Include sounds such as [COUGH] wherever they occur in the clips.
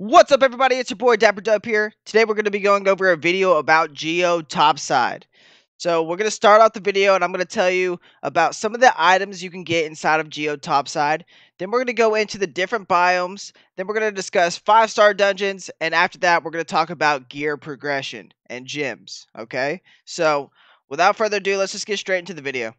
What's up everybody, it's your boy Dapper Dub here. Today we're going to be going over a video about Geode Topside. So we're going to start off the video and I'm going to tell you about some of the items you can get inside of Geode Topside. Then we're going to go into the different biomes. Then we're going to discuss 5 star dungeons. And after that we're going to talk about gear progression and gems. Okay, so without further ado let's just get straight into the video.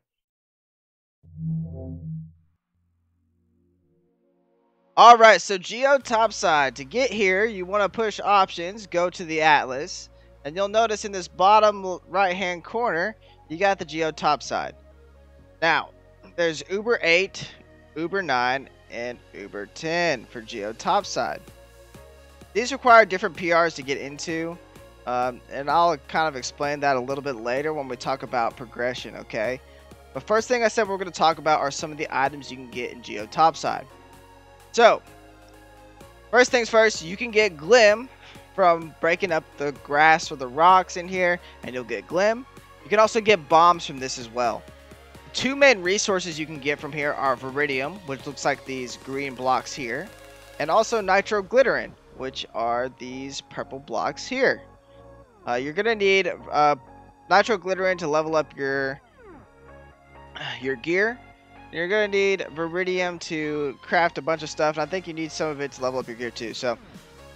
Alright, so Geode Topside. To get here, you want to push options, go to the Atlas, and you'll notice in this bottom right hand corner, you got the Geode Topside. Now, there's Uber 8, Uber 9, and Uber 10 for Geode Topside. These require different PRs to get into, um, and I'll kind of explain that a little bit later when we talk about progression, okay? But first thing I said we're going to talk about are some of the items you can get in Geode Topside. So, first things first, you can get Glim from breaking up the grass or the rocks in here, and you'll get Glim. You can also get bombs from this as well. two main resources you can get from here are Veridium, which looks like these green blocks here, and also Nitro-Glitterine, which are these purple blocks here. Uh, you're going to need uh, Nitro-Glitterine to level up your your gear you're to need Veridium to craft a bunch of stuff, and I think you need some of it to level up your gear too. So,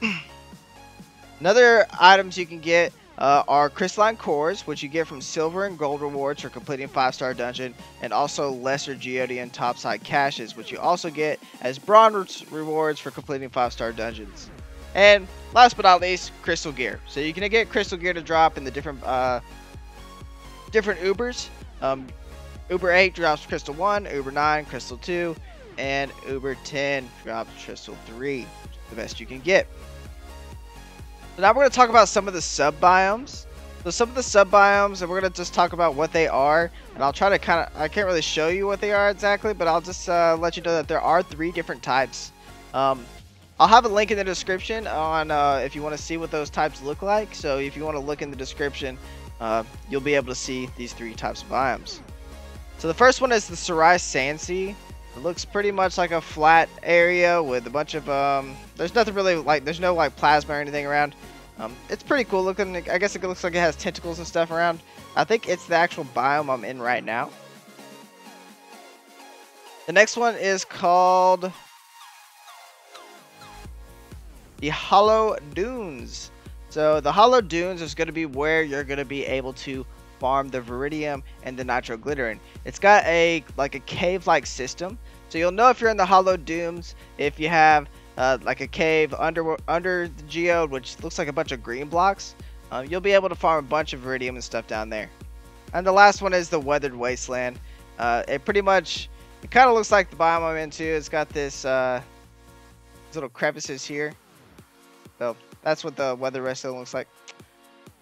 [CLEARS THROAT] another items you can get uh, are crystalline cores, which you get from silver and gold rewards for completing 5-star dungeon, and also lesser geodian topside caches, which you also get as bronze rewards for completing 5-star dungeons. And last but not least, crystal gear. So you can get crystal gear to drop in the different uh, different Ubers. Um, Uber 8 drops Crystal 1, Uber 9 Crystal 2, and Uber 10 drops Crystal 3. The best you can get. So now we're going to talk about some of the sub biomes. So some of the sub biomes, and we're going to just talk about what they are. And I'll try to kind of, I can't really show you what they are exactly, but I'll just uh, let you know that there are three different types. Um, I'll have a link in the description on uh, if you want to see what those types look like. So if you want to look in the description, uh, you'll be able to see these three types of biomes. So the first one is the Cerise Sandsea. It looks pretty much like a flat area with a bunch of, um, there's nothing really like, there's no like plasma or anything around. Um, it's pretty cool looking. I guess it looks like it has tentacles and stuff around. I think it's the actual biome I'm in right now. The next one is called the Hollow Dunes. So the Hollow Dunes is going to be where you're going to be able to farm the Veridium and the Nitro-Glitterine. It's got a like a cave-like system, so you'll know if you're in the Hollow Dunes if you have uh, like a cave under under the geode, which looks like a bunch of green blocks. Uh, you'll be able to farm a bunch of Veridium and stuff down there. And the last one is the Weathered Wasteland. Uh, it pretty much it kind of looks like the biome I'm into. It's got this uh, little crevices here. So that's what the Weathered Wasteland looks like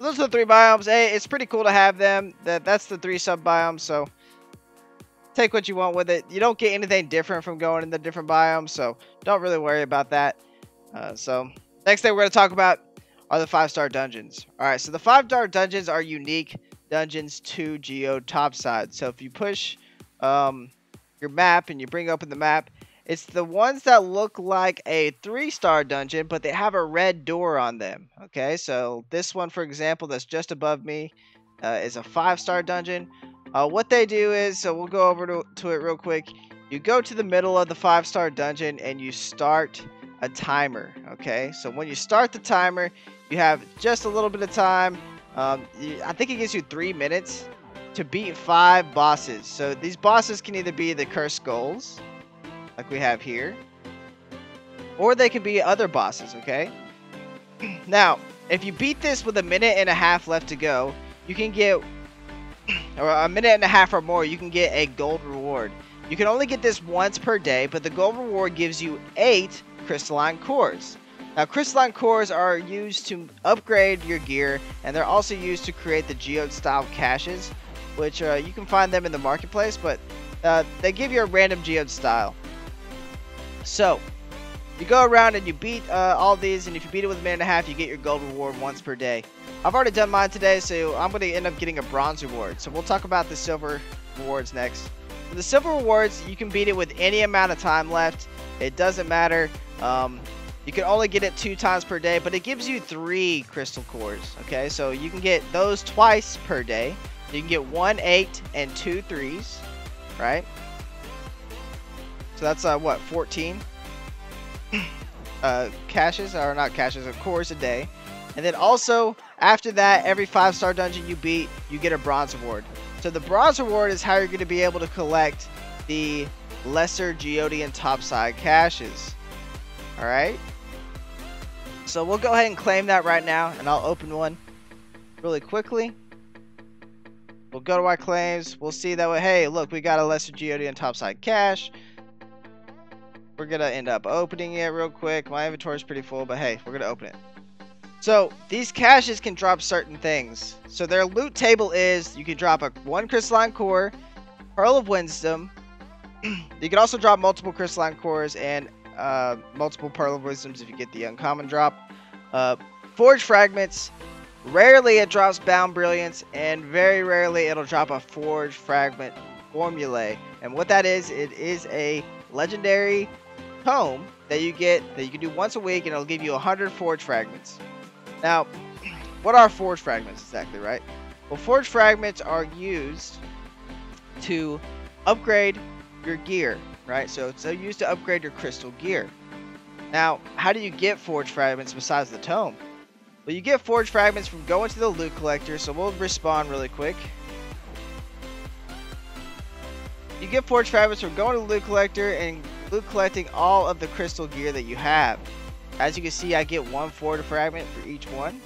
those are the three biomes. Hey, it's pretty cool to have them. That That's the three sub biomes, so take what you want with it. You don't get anything different from going in the different biomes, so don't really worry about that. Uh, so next thing we're going to talk about are the five-star dungeons. All right, so the five-star dungeons are unique dungeons to Geode Topside. So if you push um, your map and you bring open the map, it's the ones that look like a three-star dungeon, but they have a red door on them. Okay, so this one, for example, that's just above me, uh, is a five-star dungeon. Uh, what they do is, so we'll go over to, to it real quick. You go to the middle of the five-star dungeon and you start a timer. Okay, so when you start the timer, you have just a little bit of time. Um, I think it gives you three minutes to beat five bosses. So these bosses can either be the cursed skulls like we have here. Or they could be other bosses, okay? now, if you beat this with a minute and a half left to go, you can get, or a minute and a half or more, you can get a gold reward. You can only get this once per day, but the gold reward gives you 8 crystalline cores. Now, crystalline cores are used to upgrade your gear, and they're also used to create the geode-style caches, which uh, you can find them in the marketplace, but uh, they give you a random geode style. So, you go around and you beat uh, all these, and if you beat it with a minute and a half, you get your gold reward once per day. I've already done mine today, so I'm going to end up getting a bronze reward. So we'll talk about the silver rewards next. For the silver rewards, you can beat it with any amount of time left. It doesn't matter. Um, You can only get it two times per day, but it gives you three crystal cores. Okay, so you can get those twice per day. You can get one eight and two threes, right? So that's uh, what 14 [CLEARS THROAT] uh, caches or not caches, of cores a day. And then also after that, every five star dungeon you beat, you get a bronze reward. So the bronze reward is how you're going to be able to collect the lesser Geodian topside caches. Alright? So we'll go ahead and claim that right now, and I'll open one really quickly. We'll go to our claims. We'll see that, hey, look, we got a lesser Geodian topside cache. We're going to end up opening it real quick. My inventory is pretty full, but hey, we're going to open it. So these caches can drop certain things. So their loot table is you can drop a one crystalline core, pearl of wisdom. [CLEARS THROAT] you can also drop multiple crystalline cores and uh, multiple pearl of wisdoms if you get the uncommon drop. Uh, forge fragments. Rarely it drops bound brilliance, and very rarely it'll drop a forge fragment formulae. And what that is, it is a legendary tome that you get that you can do once a week, and it'll give you 100 forge fragments. Now, [CLEARS THROAT] what are forge fragments exactly, right? Well, forge fragments are used to upgrade your gear, right? So it's used to upgrade your crystal gear. Now, how do you get forge fragments besides the tome? Well, you get forge fragments from going to the loot collector, so we'll respawn really quick. You get forge fragments from going to the loot collector and loot collecting all of the crystal gear that you have. As you can see, I get one forge fragment for each one.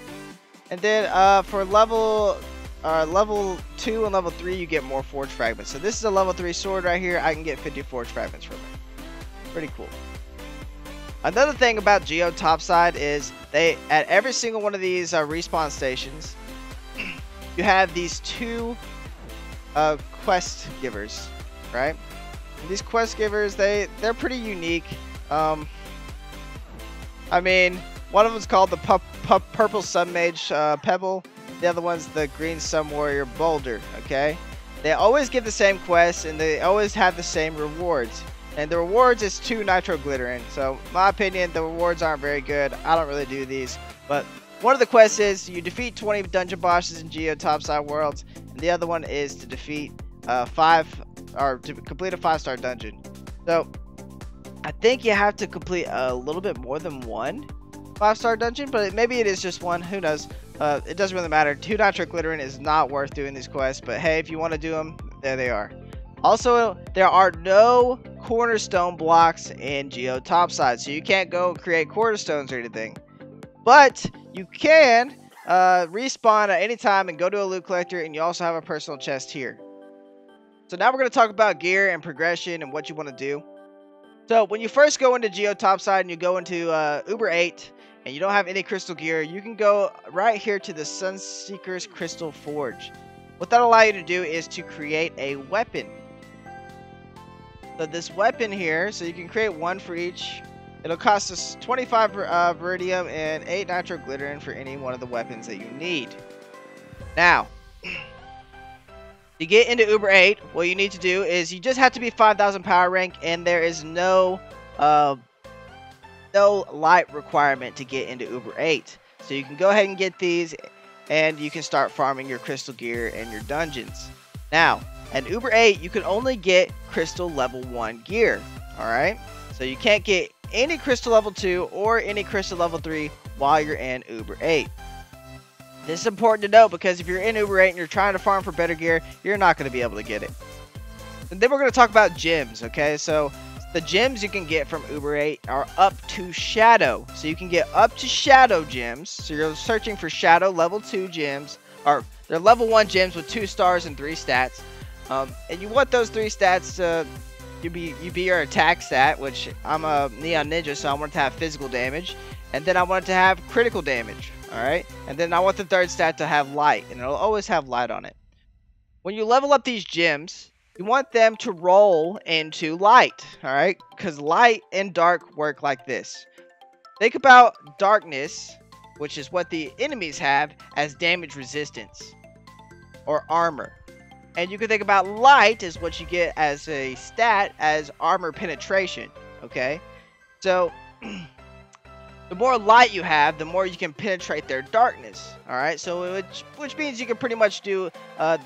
And then uh, for level uh, level 2 and level 3, you get more forge fragments. So this is a level 3 sword right here. I can get 50 forge fragments from it. Pretty cool. Another thing about Geode Topside is they at every single one of these uh, respawn stations, [CLEARS THROAT] you have these two uh, quest givers, right? These quest givers, they they're pretty unique. Um, I mean, one of them's called the pu pu Purple Sunmage uh, Pebble. The other one's the Green Sunwarrior Boulder, okay? They always give the same quests, and they always have the same rewards. And the rewards is two Nitro-Glitterine. So, my opinion, the rewards aren't very good. I don't really do these. But one of the quests is you defeat 20 dungeon bosses in Geode Topside Worlds. And the other one is to defeat uh, five, or to complete a five-star dungeon. So, I think you have to complete a little bit more than one five star dungeon, but maybe it is just one. Who knows? Uh, it doesn't really matter. Two Nitro-Glitterine is not worth doing these quests, but hey, if you want to do them, there they are. Also, there are no cornerstone blocks in Geode Topside, so you can't go create cornerstones or anything. But you can uh, respawn at any time and go to a loot collector, and you also have a personal chest here. So now we're going to talk about gear and progression and what you want to do. So when you first go into Geode Topside and you go into uh, Uber 8 and you don't have any crystal gear, you can go right here to the Sunseeker's Crystal Forge. What that'll allow you to do is to create a weapon. So this weapon here, so you can create one for each. It'll cost us 25 uh, Veridium and 8 Nitro-Glitterine for any one of the weapons that you need. Now, [CLEARS THROAT] to get into Uber 8, what you need to do is you just have to be 5,000 power rank, and there is no uh, no light requirement to get into Uber 8. So you can go ahead and get these, and you can start farming your crystal gear and your dungeons. Now, at Uber 8, you can only get crystal level 1 gear, alright? So you can't get any crystal level 2 or any crystal level 3 while you're in Uber 8. This is important to note because if you're in Uber 8 and you're trying to farm for better gear, you're not going to be able to get it. And then we're going to talk about gems, okay? So the gems you can get from Uber 8 are up to Shadow. So you can get up to Shadow gems. So you're searching for Shadow level 2 gems. Or they're level 1 gems with 2 stars and 3 stats. Um, and you want those 3 stats to you be, you be your attack stat, which I'm a Neon Ninja, so I want to have physical damage. And then I want to have critical damage. Alright? And then I want the third stat to have light, and it'll always have light on it. When you level up these gems, you want them to roll into light, alright? Because light and dark work like this. Think about darkness, which is what the enemies have, as damage resistance. Or armor. And you can think about light as what you get as a stat as armor penetration, okay? So, [CLEARS THROAT] the more light you have, the more you can penetrate their darkness. All right, so which which means you can pretty much do uh,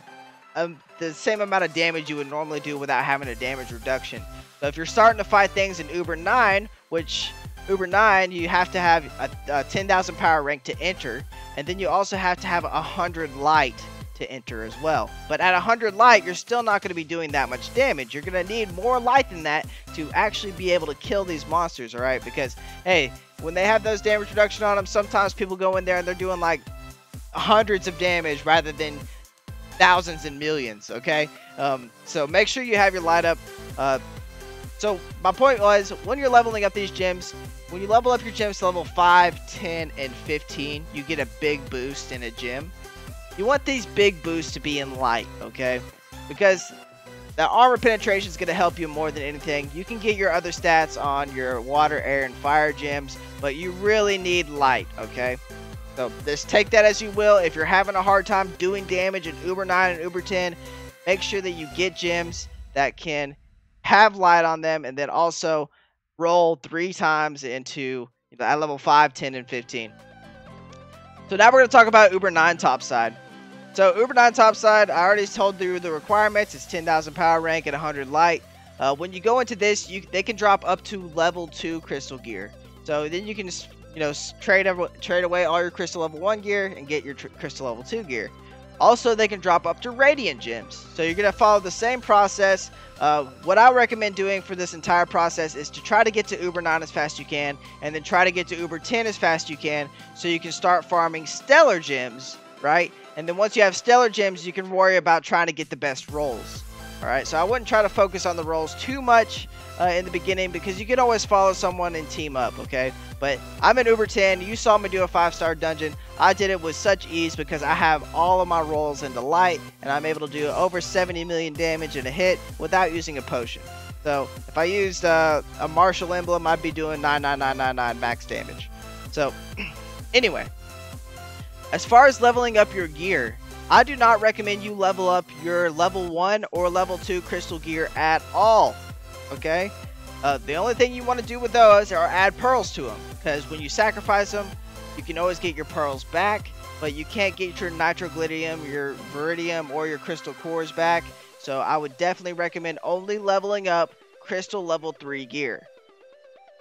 um, the same amount of damage you would normally do without having a damage reduction. So if you're starting to fight things in Uber 9, which Uber 9, you have to have a, a 10,000 power rank to enter, and then you also have to have 100 light to enter as well. But at 100 light, you're still not going to be doing that much damage. You're going to need more light than that to actually be able to kill these monsters, alright? Because, hey, when they have those damage reduction on them, sometimes people go in there and they're doing like hundreds of damage rather than thousands and millions, okay? Um, so make sure you have your light up. Uh, so my point was, when you're leveling up these gems, when you level up your gems to level 5, 10, and 15, you get a big boost in a gym. You want these big boosts to be in light, okay? Because the armor penetration is going to help you more than anything. You can get your other stats on your water, air, and fire gems, but you really need light, okay? So just take that as you will. If you're having a hard time doing damage in Uber 9 and Uber 10, make sure that you get gems that can have light on them and then also roll three times into at level 5, 10, and 15. So now we're going to talk about Uber 9 topside. So Uber 9 topside, I already told you the requirements. It's 10,000 power rank and 100 light. Uh, when you go into this, you they can drop up to level 2 crystal gear. So then you can just, you know, trade, trade away all your crystal level 1 gear and get your crystal level 2 gear. Also, they can drop up to Radiant Gems. So you're going to follow the same process. Uh, what I recommend doing for this entire process is to try to get to Uber 9 as fast as you can, and then try to get to Uber 10 as fast as you can, so you can start farming Stellar Gems, right? And then once you have stellar gems, you can worry about trying to get the best rolls. Alright, so I wouldn't try to focus on the rolls too much uh, in the beginning because you can always follow someone and team up, okay? But I'm in Uber 10. You saw me do a 5-star dungeon. I did it with such ease because I have all of my rolls into light and I'm able to do over 70 million damage in a hit without using a potion. So if I used uh, a martial emblem, I'd be doing 99999 max damage. So [CLEARS THROAT] anyway, as far as leveling up your gear, I do not recommend you level up your level 1 or level 2 crystal gear at all. Okay? Uh, the only thing you want to do with those are add pearls to them. Because when you sacrifice them, you can always get your pearls back. But you can't get your nitroglidium, your veridium, or your crystal cores back. So I would definitely recommend only leveling up crystal level 3 gear.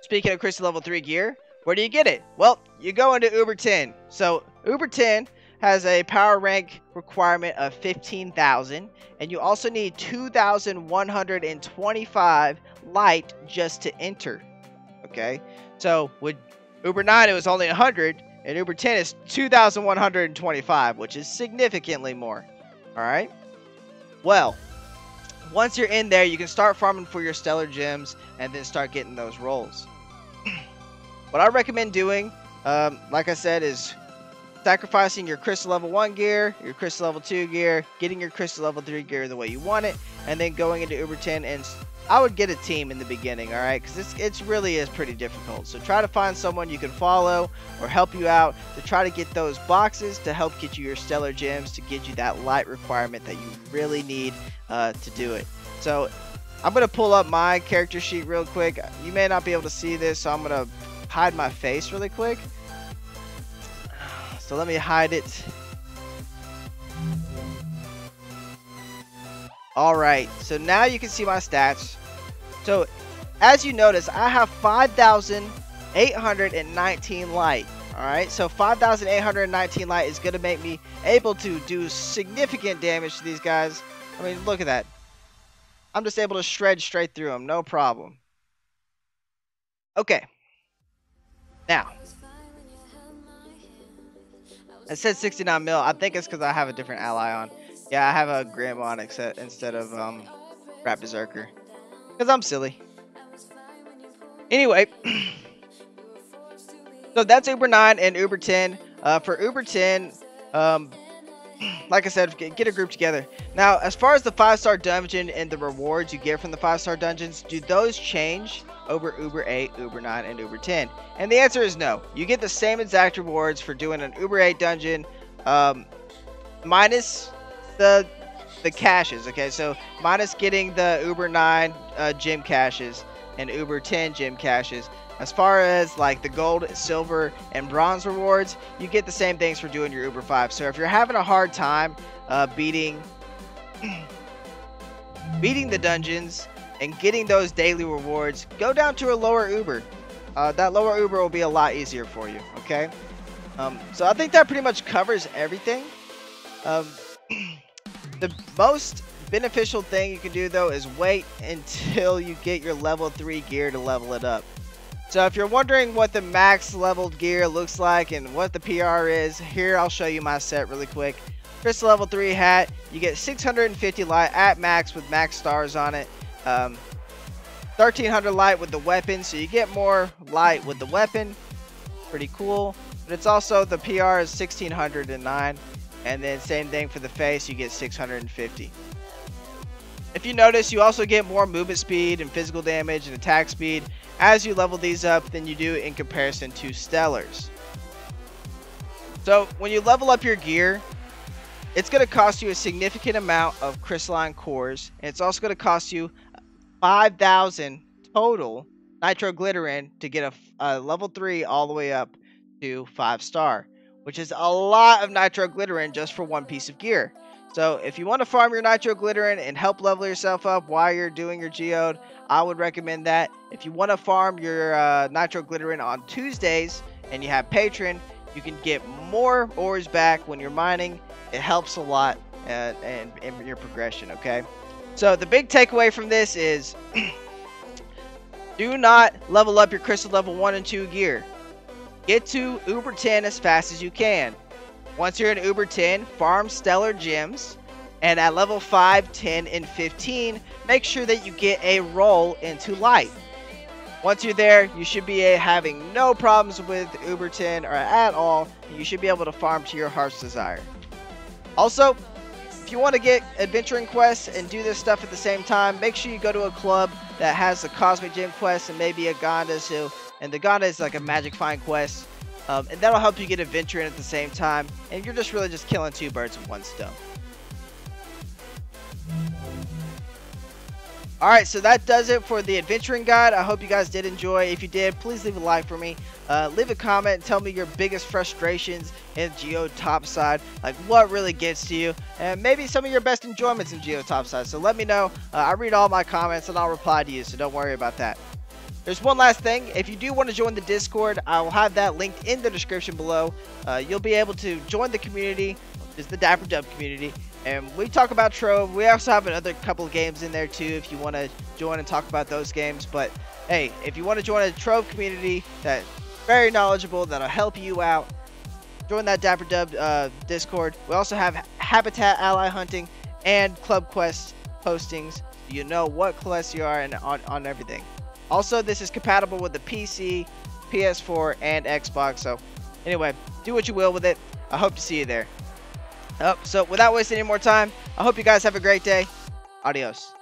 Speaking of crystal level 3 gear, where do you get it? Well, you go into Uber 10. So Uber 10 has a power rank requirement of 15,000 and you also need 2,125 light just to enter. Okay, so with Uber 9 it was only 100 and Uber 10 is 2,125 which is significantly more. Alright, well, once you're in there you can start farming for your stellar gems and then start getting those rolls. What I recommend doing, um, like I said, is sacrificing your crystal level 1 gear, your crystal level 2 gear, getting your crystal level 3 gear the way you want it, and then going into Uber 10 and I would get a team in the beginning, alright? Because it's, it's really is pretty difficult. So try to find someone you can follow or help you out to try to get those boxes to help get you your stellar gems to get you that light requirement that you really need uh, to do it. So I'm going to pull up my character sheet real quick. You may not be able to see this, so I'm going to hide my face really quick. So let me hide it. Alright, so now you can see my stats. So, as you notice, I have 5,819 light. Alright, so 5,819 light is going to make me able to do significant damage to these guys. I mean, look at that. I'm just able to shred straight through them, no problem. Okay. Now, it says 69 mil. I think it's because I have a different ally on. Yeah, I have a Grim on instead of um, Rap Berserker. Because I'm silly. Anyway, [CLEARS THROAT] so that's Uber 9 and Uber 10. Uh, for Uber 10, um, like I said, get, a group together. Now, as far as the 5-star dungeon and the rewards you get from the 5-star dungeons, do those change over Uber 8, Uber 9, and Uber 10? And the answer is no. You get the same exact rewards for doing an Uber 8 dungeon, um, minus the the caches, okay? So, minus getting the Uber 9 uh, gym caches and Uber 10 gym caches. As far as like the gold, silver, and bronze rewards, you get the same things for doing your Uber 5. So if you're having a hard time uh, beating [CLEARS THROAT] beating the dungeons and getting those daily rewards, go down to a lower Uber. Uh, that lower Uber will be a lot easier for you, okay? Um, so I think that pretty much covers everything. Um, [CLEARS THROAT] the most beneficial thing you can do though is wait until you get your level 3 gear to level it up. So if you're wondering what the max leveled gear looks like and what the PR is, here I'll show you my set really quick. Crystal level 3 hat, you get 650 light at max with max stars on it. Um, 1300 light with the weapon, so you get more light with the weapon. Pretty cool. But it's also, the PR is 1609. And then same thing for the face, you get 650. If you notice, you also get more movement speed and physical damage and attack speed as you level these up than you do in comparison to Stellars. So when you level up your gear, it's going to cost you a significant amount of crystalline cores, and it's also going to cost you 5,000 total nitro-glitterine to get a, a, level 3 all the way up to 5 star, which is a lot of nitro-glitterine just for one piece of gear. So if you want to farm your nitro-glitterine and help level yourself up while you're doing your geode, I would recommend that. If you want to farm your uh, nitro-glitterine on Tuesdays and you have Patron, you can get more ores back when you're mining. It helps a lot uh, in, in your progression, okay? So the big takeaway from this is [CLEARS THROAT] do not level up your crystal level 1 and 2 gear. Get to Uber 10 as fast as you can. Once you're in Uber 10, farm stellar gems. And at level 5, 10, and 15, make sure that you get a roll into light. Once you're there, you should be having no problems with Uber 10 or at all. You should be able to farm to your heart's desire. Also, if you want to get adventuring quests and do this stuff at the same time, make sure you go to a club that has the Cosmic Gem quest and maybe a Gonda. So, and the Gonda is like a magic find quest. Um, and that'll help you get adventuring at the same time. And you're just really just killing two birds with one stone. Alright, so that does it for the adventuring guide. I hope you guys did enjoy. If you did, please leave a like for me. Uh, leave a comment and tell me your biggest frustrations in Geode Topside. Like, what really gets to you. And maybe some of your best enjoyments in Geode Topside. So let me know. Uh, I read all my comments and I'll reply to you, so don't worry about that. There's one last thing. If you do want to join the Discord, I will have that linked in the description below. Uh, you'll be able to join the community. It's the Dapper Dub community. And we talk about Trove. We also have another couple of games in there too if you want to join and talk about those games. But hey, if you want to join a Trove community that's very knowledgeable, that'll help you out, join that Dapper Dub uh, Discord. We also have Habitat Ally Hunting and Club Quest postings. You know what quest you are and on, on everything. Also, this is compatible with the PC, PS4, and Xbox. So anyway, do what you will with it. I hope to see you there. Oh, so without wasting any more time, I hope you guys have a great day. Adios.